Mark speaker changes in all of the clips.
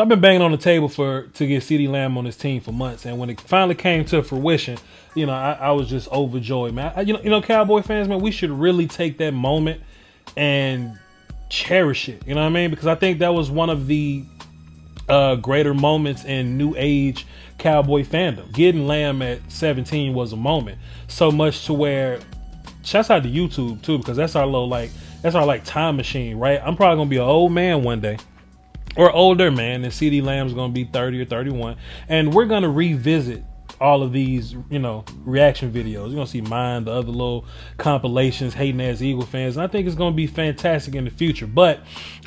Speaker 1: So I've been banging on the table for to get CeeDee Lamb on this team for months, and when it finally came to fruition, you know, I, I was just overjoyed, man. I, you know, you know, Cowboy fans, man, we should really take that moment and cherish it. You know what I mean? Because I think that was one of the uh, greater moments in new age cowboy fandom. Getting Lamb at 17 was a moment. So much to where shouts out to YouTube too, because that's our little like that's our like time machine, right? I'm probably gonna be an old man one day. Or older man, and CeeDee Lamb's gonna be 30 or 31. And we're gonna revisit all of these, you know, reaction videos. You're gonna see mine, the other little compilations, hating as Eagle fans. And I think it's gonna be fantastic in the future. But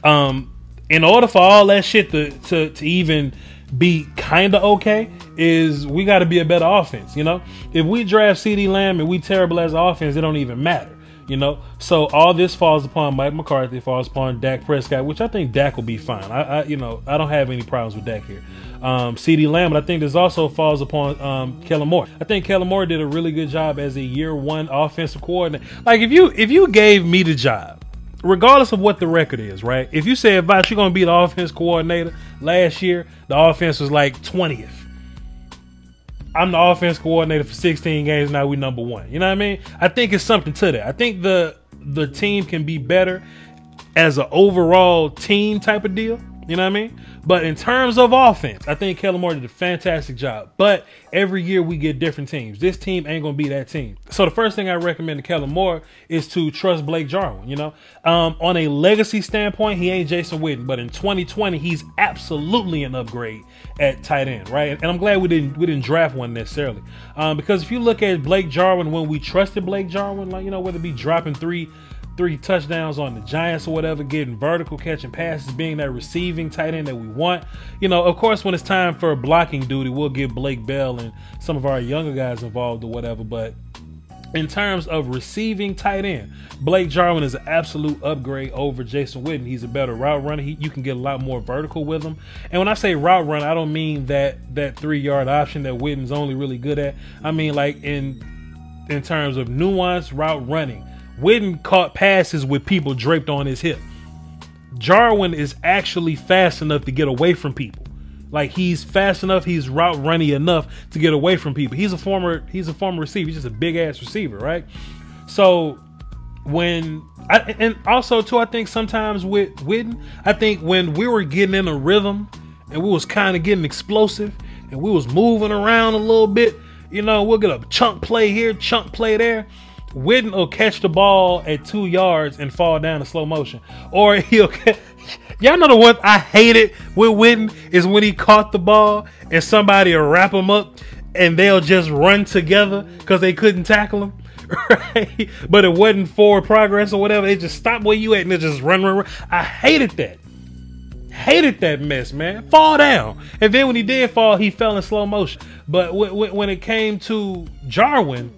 Speaker 1: um in order for all that shit to to, to even be kind of okay is we got to be a better offense. You know, if we draft CD Lamb and we terrible as offense, it don't even matter. You know, so all this falls upon Mike McCarthy, falls upon Dak Prescott, which I think Dak will be fine. I, I you know, I don't have any problems with Dak here. Um, CeeDee Lamb, but I think this also falls upon um, Kellen Moore. I think Kellen Moore did a really good job as a year one offensive coordinator. Like if you if you gave me the job regardless of what the record is, right? If you say about you're gonna be the offense coordinator last year, the offense was like 20th. I'm the offense coordinator for 16 games. Now we number one. You know what I mean? I think it's something to that. I think the the team can be better as an overall team type of deal. You know what I mean? But in terms of offense, I think Kellen Moore did a fantastic job. But every year we get different teams. This team ain't gonna be that team. So the first thing I recommend to Kellen Moore is to trust Blake Jarwin. You know, um, on a legacy standpoint, he ain't Jason Witten, but in 2020, he's absolutely an upgrade at tight end, right? And I'm glad we didn't we didn't draft one necessarily, um, because if you look at Blake Jarwin when we trusted Blake Jarwin, like you know whether it be dropping three three touchdowns on the Giants or whatever, getting vertical catching passes, being that receiving tight end that we want. You know, of course, when it's time for blocking duty, we'll get Blake Bell and some of our younger guys involved or whatever. But in terms of receiving tight end, Blake Jarwin is an absolute upgrade over Jason Witten. He's a better route runner. He, you can get a lot more vertical with him. And when I say route run, I don't mean that that three yard option that Witten's only really good at. I mean like in in terms of nuanced route running Witten caught passes with people draped on his hip. Jarwin is actually fast enough to get away from people. Like he's fast enough, he's route running enough to get away from people. He's a former he's a former receiver. He's just a big ass receiver, right? So when I, and also too, I think sometimes with Witten, I think when we were getting in a rhythm and we was kind of getting explosive and we was moving around a little bit, you know, we'll get a chunk play here, chunk play there. Witten will catch the ball at two yards and fall down in slow motion. Or he'll Y'all know the one I hated with Witten is when he caught the ball and somebody will wrap him up and they'll just run together because they couldn't tackle him. Right? But it wasn't forward progress or whatever. They just stop where you at and they just run, run, run. I hated that. Hated that mess, man. Fall down. And then when he did fall, he fell in slow motion. But when it came to Jarwin,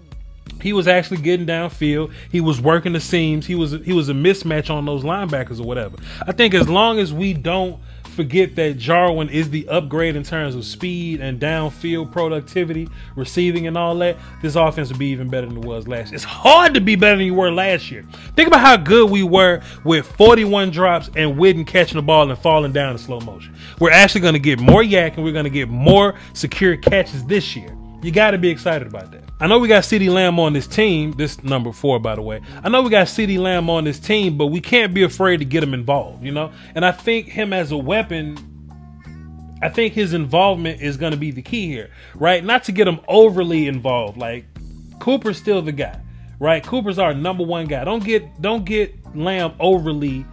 Speaker 1: he was actually getting downfield. He was working the seams. He was he was a mismatch on those linebackers or whatever. I think as long as we don't forget that Jarwin is the upgrade in terms of speed and downfield productivity, receiving and all that, this offense will be even better than it was last year. It's hard to be better than you were last year. Think about how good we were with 41 drops and Witten catching the ball and falling down in slow motion. We're actually going to get more YAC and we're going to get more secure catches this year. You got to be excited about that. I know we got CeeDee Lamb on this team. This number four, by the way. I know we got CeeDee Lamb on this team, but we can't be afraid to get him involved, you know? And I think him as a weapon, I think his involvement is going to be the key here, right? Not to get him overly involved. Like, Cooper's still the guy, right? Cooper's our number one guy. Don't get, don't get Lamb overly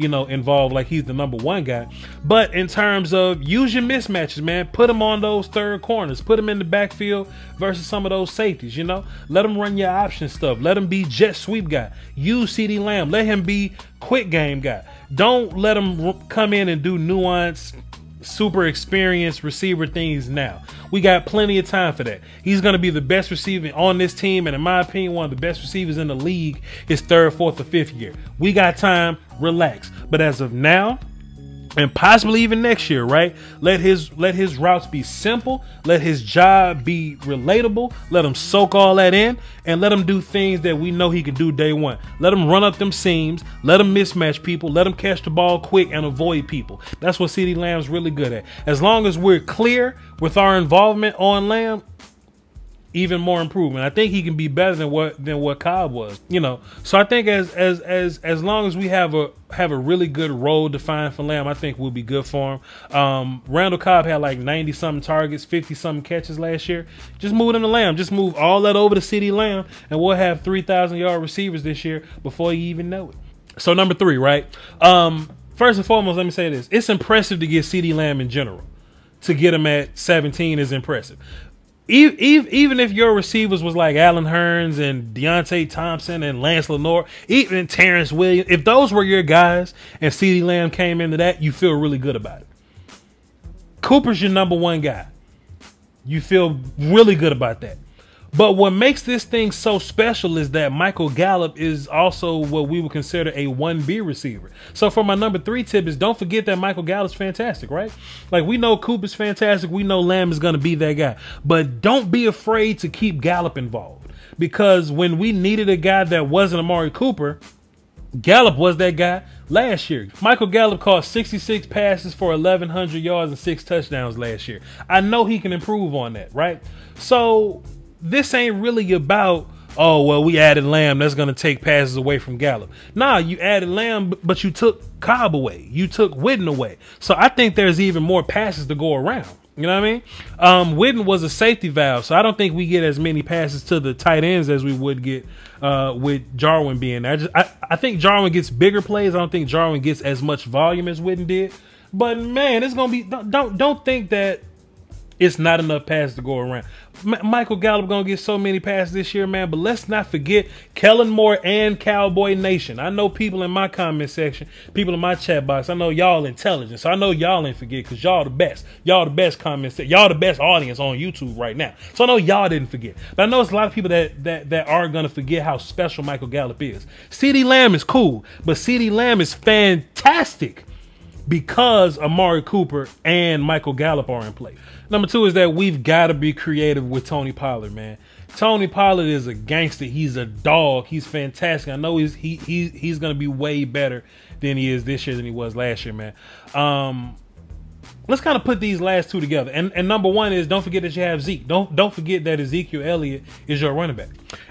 Speaker 1: you know, involved like he's the number one guy. But in terms of use your mismatches, man, put him on those third corners, put him in the backfield versus some of those safeties, you know, let him run your option stuff, let him be jet sweep guy, use CeeDee Lamb, let him be quick game guy. Don't let him come in and do nuance super experienced receiver things now. We got plenty of time for that. He's going to be the best receiver on this team, and in my opinion, one of the best receivers in the league his third, fourth, or fifth year. We got time, relax. But as of now, and possibly even next year, right? Let his let his routes be simple, let his job be relatable, let him soak all that in, and let him do things that we know he can do day one. Let him run up them seams, let him mismatch people, let him catch the ball quick and avoid people. That's what CeeDee Lamb's really good at. As long as we're clear with our involvement on Lamb, even more improvement. I think he can be better than what than what Cobb was. You know, so I think as as as as long as we have a have a really good role defined for Lamb, I think we'll be good for him. Um, Randall Cobb had like ninety something targets, fifty something catches last year. Just move him to Lamb. Just move all that over to CeeDee Lamb, and we'll have three thousand yard receivers this year before you even know it. So number three, right? Um, first and foremost, let me say this: it's impressive to get CeeDee Lamb in general. To get him at 17 is impressive even if your receivers was like Allen Hurns and Deonte Thompson and Lance Lenoir, even Terrence Williams, if those were your guys and CeeDee Lamb came into that, you feel really good about it. Cooper's your number one guy. You feel really good about that. But what makes this thing so special is that Michael Gallup is also what we would consider a 1B receiver. So for my number three tip is don't forget that Michael Gallup's fantastic, right? Like we know Cooper's fantastic. We know Lamb is going to be that guy. But don't be afraid to keep Gallup involved. Because when we needed a guy that wasn't Amari Cooper, Gallup was that guy last year. Michael Gallup caught 66 passes for 1,100 yards and six touchdowns last year. I know he can improve on that, right? So this ain't really about oh well we added Lamb that's gonna take passes away from Gallup. Nah, you added Lamb, but you took Cobb away. You took Witten away. So I think there's even more passes to go around. You know what I mean? Um, Witten was a safety valve, so I don't think we get as many passes to the tight ends as we would get uh, with Jarwin being there. I, just, I, I think Jarwin gets bigger plays. I don't think Jarwin gets as much volume as Witten did. But man, it's gonna be don't don't, don't think that it's not enough passes to go around. M- Michael Gallup gonna get so many passes this year, man. But let's not forget Kellen Moore and Cowboy Nation. I know people in my comment section, people in my chat box. I know y'all intelligent, so I know y'all ain't forget because y'all the best. Y'all the best comment section. Y'all the best audience on YouTube right now. So I know y'all didn't forget. But I know it's a lot of people that that that are gonna forget how special Michael Gallup is. CeeDee Lamb is cool, but CeeDee Lamb is fantastic because Amari Cooper and Michael Gallup are in play. Number two is that we've got to be creative with Tony Pollard, man. Tony Pollard is a gangster. He's a dog. He's fantastic. I know he's he, he he's gonna be way better than he is this year than he was last year, man. Um, let's kind of put these last two together. And and number one is don't forget that you have Zeke. Don't don't forget that Ezekiel Elliott is your running back.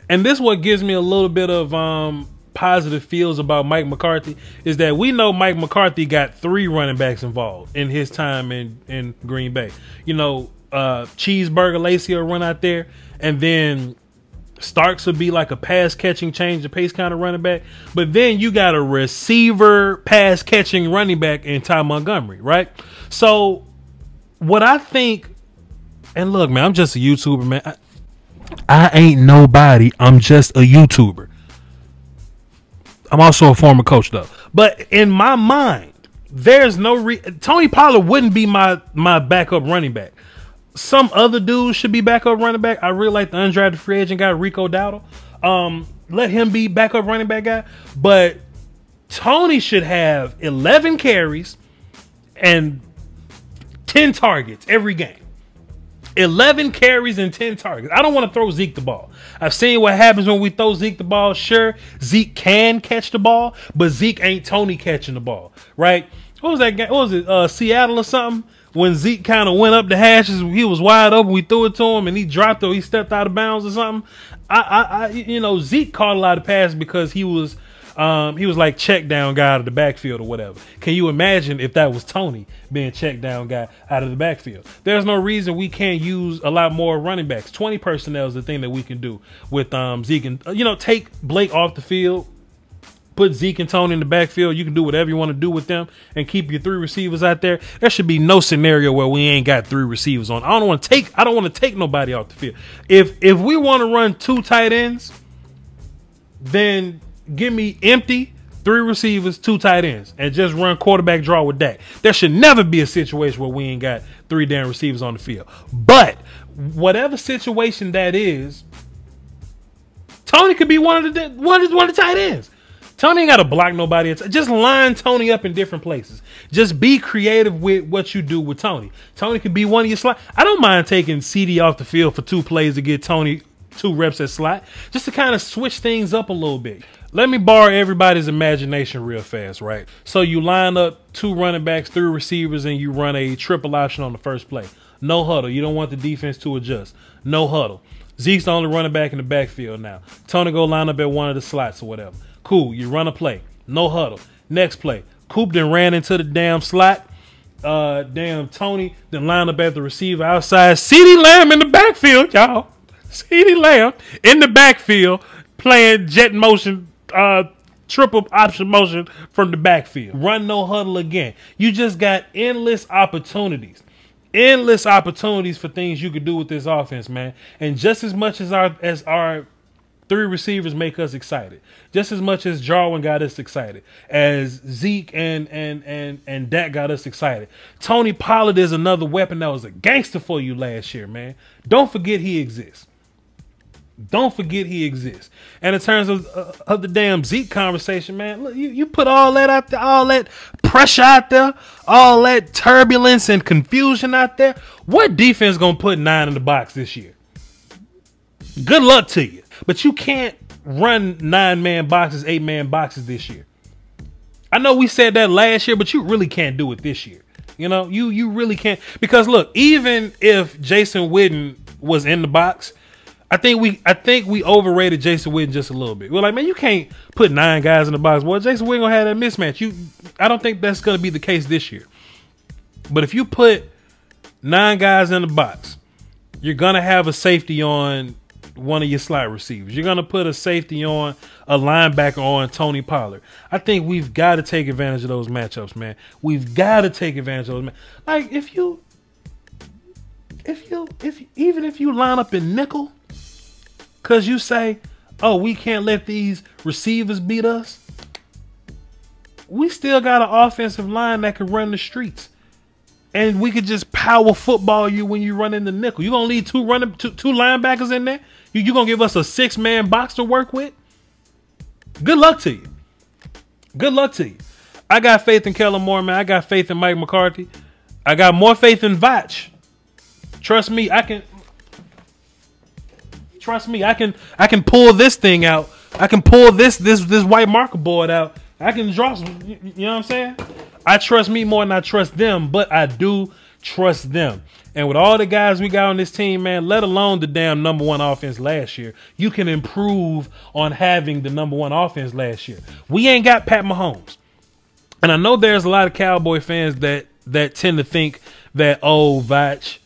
Speaker 1: And this what gives me a little bit of um positive feels about Mike McCarthy is that we know Mike McCarthy got three running backs involved in his time in, in Green Bay. You know, uh, Cheeseburger Lacy will run out there, and then Starks would be like a pass catching, change the pace kind of running back. But then you got a receiver pass catching running back in Ty Montgomery, right? So, what I think, and look, man, I'm just a YouTuber, man. I, I ain't nobody. I'm just a YouTuber. I'm also a former coach though. But in my mind, there's no re- Tony Pollard wouldn't be my my backup running back. Some other dudes should be backup running back. I really like the undrafted free agent guy Rico Dowdle. Um, let him be backup running back guy. But Tony should have 11 carries and 10 targets every game. 11 carries and 10 targets. I don't want to throw Zeke the ball. I've seen what happens when we throw Zeke the ball. Sure, Zeke can catch the ball, but Zeke ain't Tony catching the ball, right? What was that game? What was it? Uh, Seattle or something? When Zeke kind of went up the hashes, he was wide open. We threw it to him, and he dropped it. He stepped out of bounds or something. I, I, I you know, Zeke caught a lot of passes because he was – um, he was like check down guy out of the backfield or whatever. Can you imagine if that was Tony being check down guy out of the backfield? There's no reason we can't use a lot more running backs. 20 personnel is the thing that we can do with um, Zeke and you know take Blake off the field. Put Zeke and Tony in the backfield. You can do whatever you want to do with them and keep your three receivers out there. There should be no scenario where we ain't got three receivers on. I don't want to take I don't want to take nobody off the field. If if we want to run two tight ends, then give me empty three receivers, two tight ends, and just run quarterback draw with that. There should never be a situation where we ain't got three damn receivers on the field. But whatever situation that is, Tony could be one of the one of, one of the tight ends. Tony ain't got to block nobody. Just line Tony up in different places. Just be creative with what you do with Tony. Tony could be one of your slot. I don't mind taking CeeDee off the field for two plays to get Tony two reps at slot, just to kind of switch things up a little bit. Let me borrow everybody's imagination real fast, right? So you line up two running backs, three receivers, and you run a triple option on the first play. No huddle. You don't want the defense to adjust. No huddle. Zeke's the only running back in the backfield now. Tony go line up at one of the slots or whatever. Cool. You run a play. No huddle. Next play. Coop then ran into the damn slot. Uh, damn Tony then line up at the receiver outside. CeeDee Lamb in the backfield, y'all. CeeDee Lamb in the backfield playing jet motion, uh, triple option motion from the backfield. Run no huddle again. You just got endless opportunities endless opportunities for things you could do with this offense, man. And just as much as our as our three receivers make us excited, just as much as Jarwin got us excited, as Zeke and and and and Dak got us excited. Tony Pollard is another weapon that was a gangster for you last year, man. Don't forget he exists. Don't forget he exists. And in terms of, uh, of the damn Zeke conversation, man, look, you, you put all that out there, all that pressure out there, all that turbulence and confusion out there. What defense gonna put nine in the box this year? Good luck to you. But you can't run nine man boxes, eight man boxes this year. I know we said that last year, but you really can't do it this year. You know, you you really can't because look, even if Jason Witten was in the box, I think we I think we overrated Jason Witten just a little bit. We're like, man, you can't put nine guys in the box. Well, Jason Witten gonna have that mismatch. You I don't think that's gonna be the case this year. But if you put nine guys in the box, you're gonna have a safety on one of your slot receivers. You're gonna put a safety on a linebacker on Tony Pollard. I think we've got to take advantage of those matchups, man. We've got to take advantage of those. Man. Like if you, if you, if even if you line up in nickel because you say, oh, we can't let these receivers beat us. We still got an offensive line that can run the streets. And we could just power football you when you run in the nickel. You're gonna leave two running two, two linebackers in there? You you gonna give us a six man box to work with? Good luck to you. Good luck to you. I got faith in Kellen Moore, man. I got faith in Mike McCarthy. I got more faith in Voch. Trust me, I can Trust me, I can I can pull this thing out. I can pull this this this white marker board out. I can draw some, you know what I'm saying? I trust me more than I trust them, but I do trust them. And with all the guys we got on this team, man, let alone the damn number one offense last year, you can improve on having the number one offense last year. We ain't got Pat Mahomes. And I know there's a lot of Cowboy fans that that tend to think that, oh, Voch,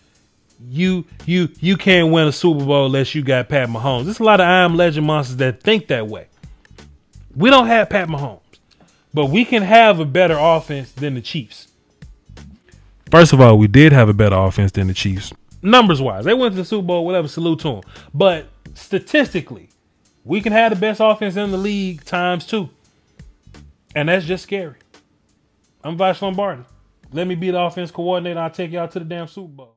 Speaker 1: you you you can't win a Super Bowl unless you got Pat Mahomes. There's a lot of I am legend monsters that think that way. We don't have Pat Mahomes, but we can have a better offense than the Chiefs. First of all, we did have a better offense than the Chiefs. Numbers wise, they went to the Super Bowl, whatever, salute to them. But statistically, we can have the best offense in the league times two. And that's just scary. I'm Voch Lombardi. Let me be the offense coordinator. I'll take y'all to the damn Super Bowl.